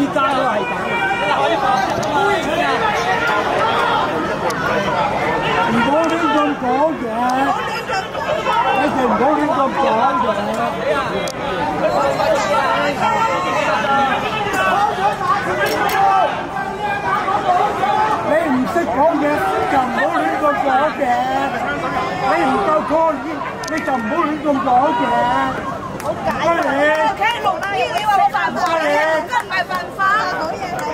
依家都係咁。唔好亂咁講嘢，你哋唔好亂咁講嘢。你唔識講嘢就唔好亂咁講嘢，你唔夠科學，你就唔好亂咁講嘢。好解啊！聽落啦，你話我犯法咧，真唔係犯法，好嘢你。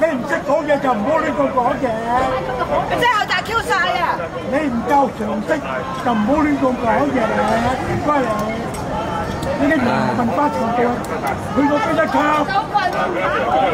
你唔識講嘢就唔好亂咁講嘢，你真係大 Q 晒啊！你唔夠常識就唔好亂咁講嘢，唔該你。呢啲文化程度去到邊一級？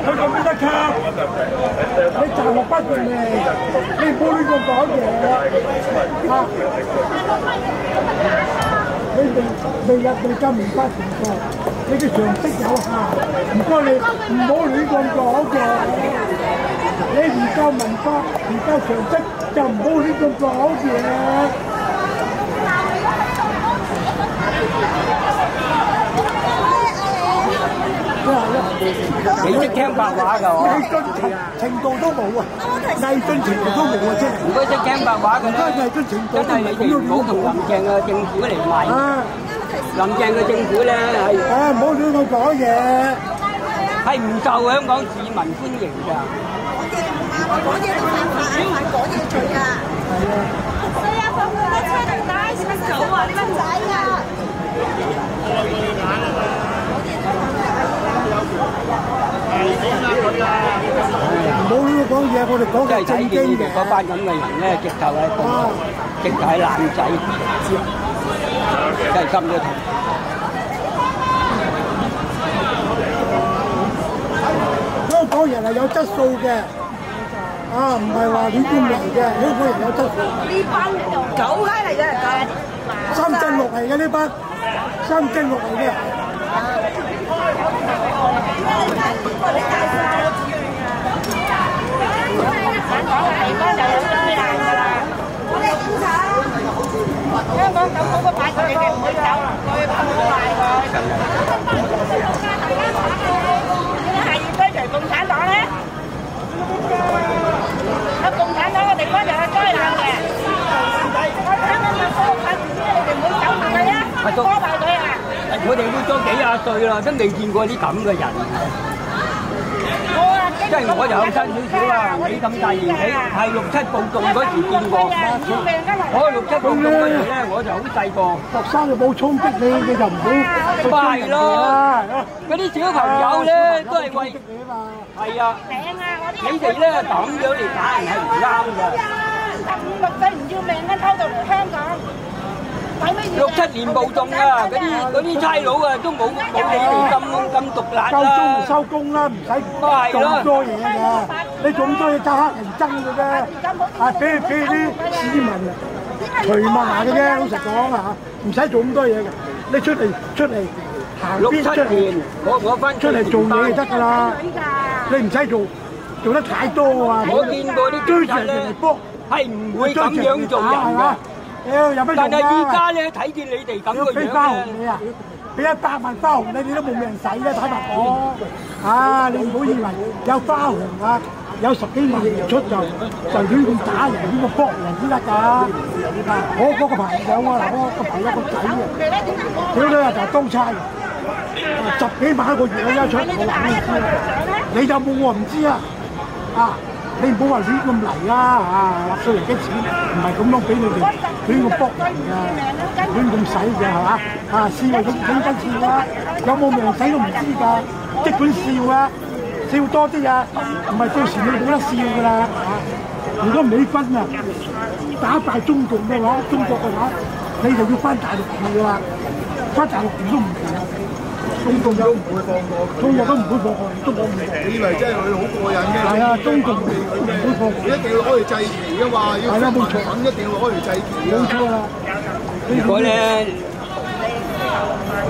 去到邊一級？你大學畢業未？你唔好亂咁講嘢啊！你未未入你今年班程度，你嘅常識有限，唔該你唔好亂咁講嘅。你唔夠文化，唔夠常識，就唔好亂咁講嘢。你識聽白話㗎喎？藝術程度都冇啊，藝術程度都冇啊，真係。如果識聽白話嘅咧，藝術程度真係你哋唔好同林鄭嘅政府嚟賣。啊！林鄭嘅政府咧係啊！唔好亂咁講嘢。係唔受香港市民歡迎㗎。講嘢都犯法，犯講嘢罪啊！係啊，放佢車定帶，使乜走啊？你乜仔啊？唔好講嘢，我哋講嘅正經嘅。嗰班咁嘅人咧，直頭係啊！直頭係爛仔，真係心都痛。香港人係有質素嘅，啊，唔係話亂咁嚟嘅。香港人有質素。呢班狗閪嚟嘅，三正六嚟嘅呢班，三正六嚟嘅。香港咁好個牌，佢哋唔會走，佢破壞佢。點解係要追隨共產黨咧？有共產黨嘅地方就係災難嘅。我睇緊咪科發自己，你哋唔好走埋佢啊！我哋都咗幾廿歲啦，都未見過啲咁嘅人。我啊，即係我就後生少少啊，你咁大年紀，係六七暴動嗰時見過。我六七暴動嗰時咧，我就好細個。學生就冇衝擊你，你就唔好去衝擊人哋啦。嗰啲小朋友咧都係為衝擊你啊嘛。係啊，你哋咧咁樣嚟打人係唔啱㗎。十五六歲唔要命啊，偷渡嚟香港，睇乜嘢？六七年暴動啊，嗰啲嗰啲差佬啊都冇冇你哋咁咁毒辣夠鐘就啦。收工啦，唔使做咁多嘢嘅。你做咁多嘢揸黑人憎嘅啫。啊，俾俾啲市民啊，隨問下嘅啫。老實講啊，唔使做咁多嘢嘅。你出嚟出嚟行边出嚟年，我我翻出嚟做嘢就得㗎啦。你唔使做做得太多啊。我見過啲追住警察咧人哋搏，係唔會咁樣做人㗎。屌有咩用但係依啊？家咧睇見你哋咁要嘅花紅咧，你啊！俾一百萬花紅你，你都冇命使啦！坦白講，啊，你唔好以為有花紅啊，有十幾萬人出就就亂咁打人，亂咁搏人先得㗎。啊，我嗰個朋友啊，嗱，我個朋友個仔啊，屌你啊，就係當差十幾萬一個月啊，一出我話你知啊，你就冇我唔知啊，啊！你唔好話亂咁嚟啦啊！納稅人嘅錢唔係咁樣俾你哋亂咁搏人㗎，亂咁使嘅係嘛？啊笑係咁幾真笑啦！有冇命使都唔知㗎，即管笑啊，笑多啲啊！唔係到時你冇得笑㗎啦！如果美軍啊打敗中共嘅話，中國嘅話，你就要翻大陸住㗎啦，翻大陸住都唔掂。中共都唔會放過，中國都唔會放過，中國唔會放過。以為真係佢好過癮嘅，係啊，中共唔會放過。一定要攞嚟祭旗噶嘛，要係啦冇錯肯一定要攞嚟祭旗冇啦。如果咧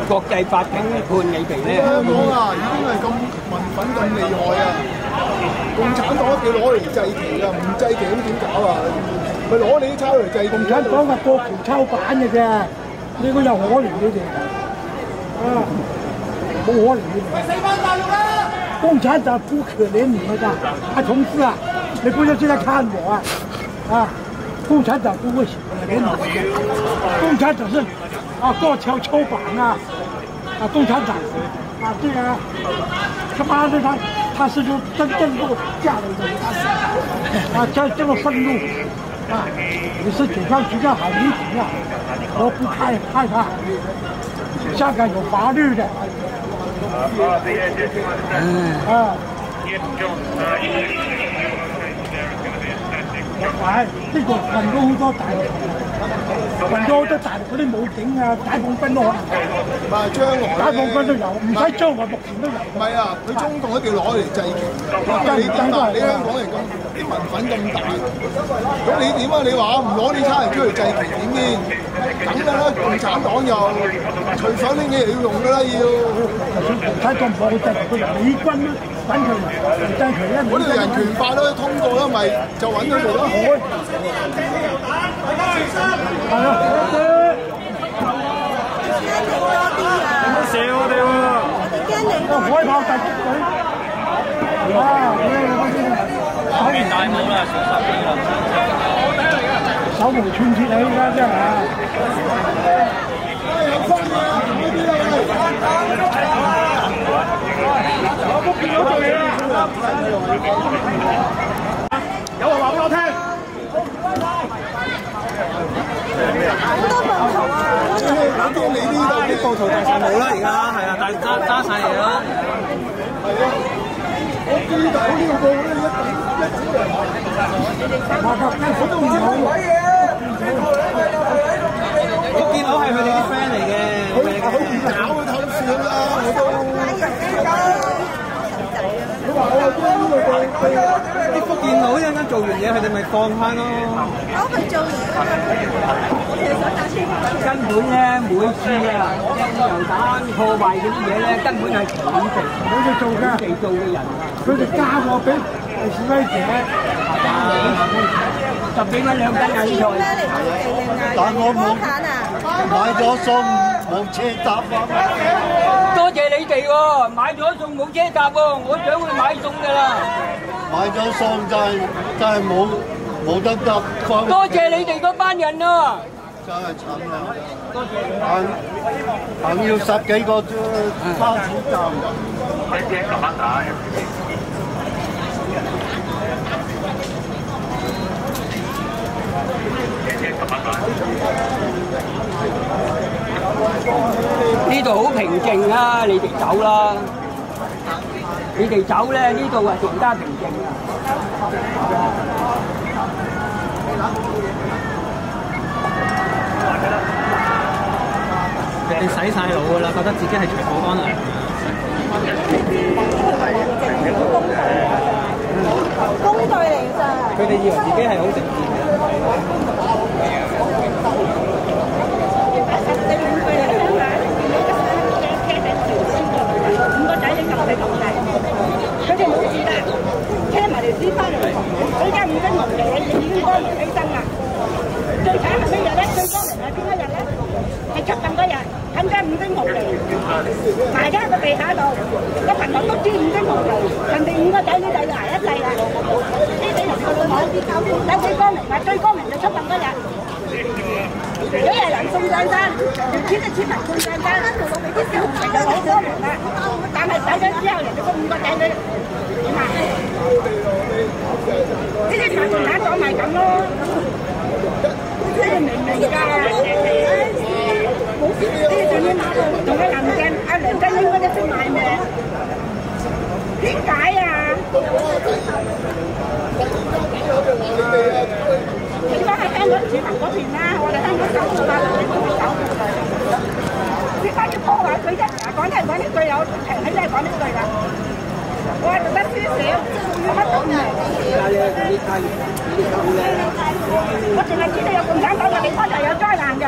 國際法庭判你哋咧，香港啊，已經係咁民憤咁厲害啊！共產黨一定要攞嚟祭旗啊，唔祭旗咁點搞啊？咪攞你啲抄嚟祭旗。共產黨係國旗抄版嘅啫，你個又可憐你哋，啊，冇可憐你哋。四班大陸啊！共产党不可怜你们的，啊，同志啊，你不要进来看我啊，啊，共产党不会可怜你们的，共产党是啊过桥抽板啊，啊，共产党啊对啊他妈的他他是就真正落架的一种他是啊这这么愤怒啊，你是解放军的好民警啊，我不害害怕，香港有法律的。啊！係呢個運到好多大陸，運到好多大陸嗰啲武警啊、解放軍都可能唔係將來解放軍都有，唔使將來目前都有。唔係啊，佢中共一定要攞嚟制旗。你點啊？你香港人咁啲民憤咁大，咁你點啊？你話唔攞你差人出嚟制旗點先？咁㗎啦，共產黨又隨手拎嘢嚟要用㗎啦，要。就算共產黨唔攞去制佢，美軍揾佢嚟制佢咧，嗰條人權法都通過啦，咪就揾佢哋咯。係啊！驚你多啲啊！我哋！驚你個海豹突擊隊，哇！咩嗰啲手戴帽啦，小心啲啦。手無寸鐵啊！依家真係有話話俾我聽。好多暴徒啊！到你呢度啲暴徒大晒帽啦，而家係啊，大揸揸晒嘢啦。我見到呢個報咧一話個間房都唔好。福建佬係佢哋啲 friend 嚟嘅，佢佢唔搞佢偷笑啦，我都。啲福建佬一陣間做完嘢，佢哋咪放翻咯。我佢做完，其實打穿根本咧，每次啊，一油彈破壞嗰啲嘢咧，根本係佢哋佢哋做嘅，佢哋做嘅人啊！佢哋加我俾示威者，十幾蚊兩斤啊！呢咩菜？但我冇光產啊！買咗餸冇車搭啊！多謝你哋喎，買咗餸冇車搭喎，我想去買餸㗎啦。買咗餸就係真係冇冇得搭，多謝你哋嗰班人啊！真係慘啦！行行要十幾個鐘巴士站。呢度好平靜啊！你哋走啦，你哋走咧，呢度啊更加平靜啊！佢哋洗晒腦噶啦，覺得自己係財寶安良。工具嚟㗎咋？佢哋以為自己係好正義嘅。五個仔已經撳你撳掣，佢哋冇事啦，車埋條屍翻嚟，佢家五斤牛嚟，你已經光榮犧牲啦。最慘係咩日咧？最光榮係邊一日咧？係出殯嗰日，冚家五斤牛嚟，埋咗喺個地下度，個朋友都知五斤牛嚟，人哋五個仔呢就要捱一世啦。呢啲人個老母有幾光榮啊？最光榮就出殯嗰日。如果係人送上山，條錢就錢埋送上山，條路俾啲小朋友好光榮啦。但係走咗之後，人哋嗰五個仔女點啊？呢啲咪共產黨咪咁咯？呢啲明明㗎，冇事，呢啲仲要拿到同阿林鄭、阿梁振英嗰啲識賣命，點解啊？你講喺香港市民嗰邊啦，我哋香港守護法律，你都會守護佢。點解要破壞佢啫？嗱，講真係講呢句有平起真係講呢句啦。我係做得輸少，要乜都唔明。我淨係知道有共產黨嘅地方就有災難㗎。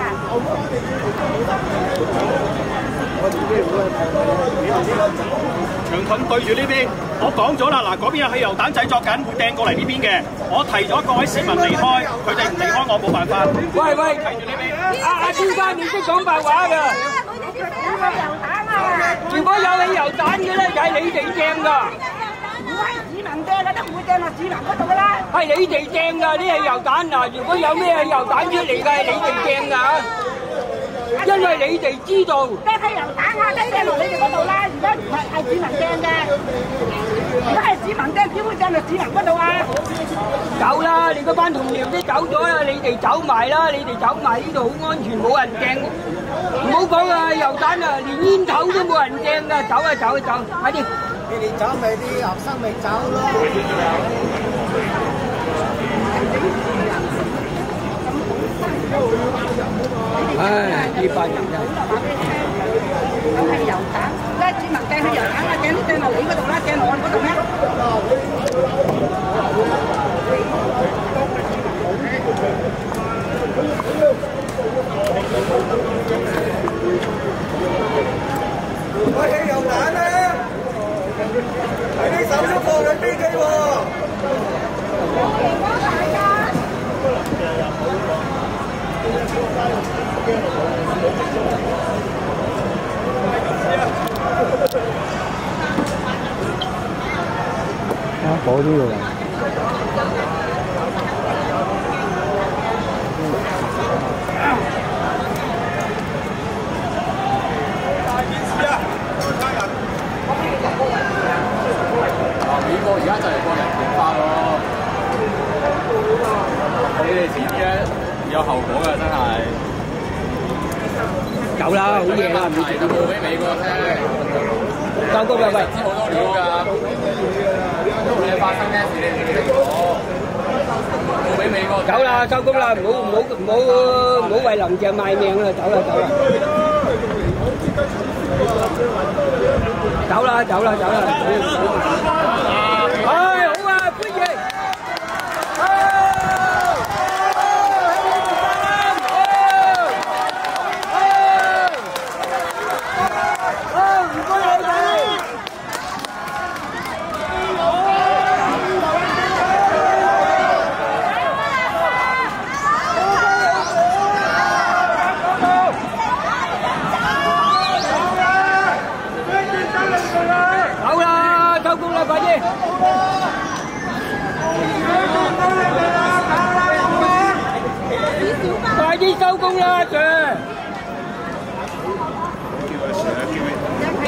長盾對住呢邊，我講咗啦，嗱嗰邊有汽油彈製作緊，會掟過嚟呢邊嘅。我提咗各位市民離開，佢哋唔離開我冇辦法。喂喂，提住呢邊。阿阿先生，你識講白話㗎？佢哋啲咩油彈啊？如果有汽油彈嘅咧，就係你哋掟㗎。係市民掟嘅，都唔會掟落市民嗰度㗎啦。係你哋掟㗎啲汽油彈嗱，如果有咩汽油彈出嚟嘅，係你哋掟㗎，因為你哋知道。掟汽油彈啊，掟掟落你哋嗰度啦。而家唔係係市民掟嘅，如果係市民掟，點會掟落市民嗰度啊？走啦！你嗰班同僚都走咗啦，你哋走埋啦，你哋走埋呢度好安全，冇人掟。唔好講啊，油彈啊，連煙頭都冇人掟噶，走啊走啊走，快啲！你哋走咪啲學生咪走咯。唉，呢班人真係。咁係油彈，咧市民掟汽油彈啊，掟都掟落你嗰度啦，掟落我嗰度咩？喂，汽油彈咧，喺啲手足放緊飛機喎。美國而家就嚟過人權化咯，你哋知唔知有後果㗎？真係走啦，好夜啦，唔好係咁報俾美國聽，收工啦，喂！好多料㗎，你發生咩事你唔清楚，報俾美國聽走啦，收工啦，唔好唔好唔好唔好為林鄭賣命啦，走啦走啦，走啦走啦走啦！